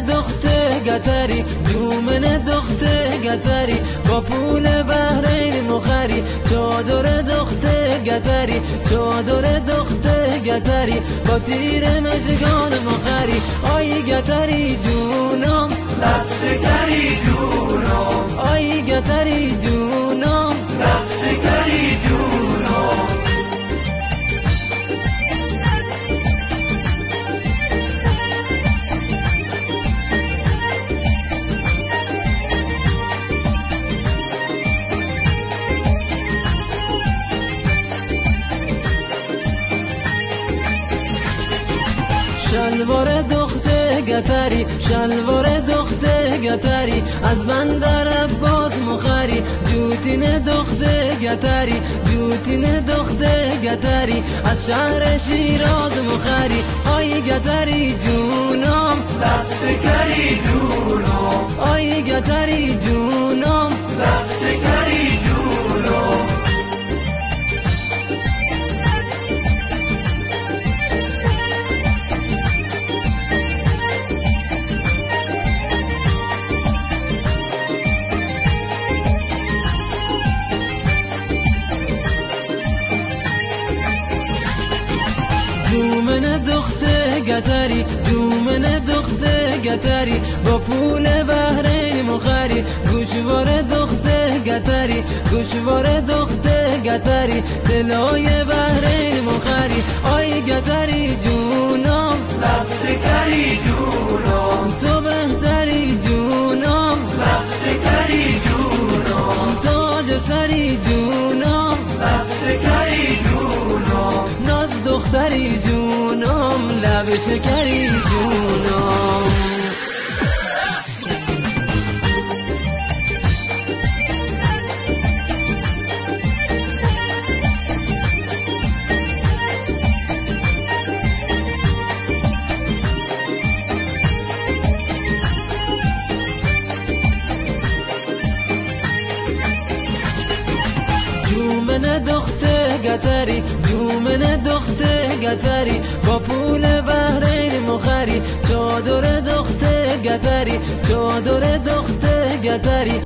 دخته گتری دومن دخته گتری. با پول بحرین مخری چادر دخته گتری چادر دخته گتری. با تیر مجگان مخری آی گتری جونم. لب شکری شلوار دخته گتری شلوار دخته گتری. از بندر باز مخری جوتین دخته گتری جوتین دخته گتری. از شهر شیراز مخری آی گتری جونم. لب شکری جونم. آی گتری جونم. جومن دخته گتری جومن دخته گتری. با پول بهره مخری گوشوار دخته گتری گوشوار دخته گتری. طلای بهره مخری آی گتری جونم. لب شکری جونم. تو بهتری جونم. لب شکری جونم. تاج سری جونم. بدونهم لا بسكر يجونهم دومنا دخت قطري دومنا دخت گتری با پول بحرین مخری چادر دخته گتری چادر دخته گتری.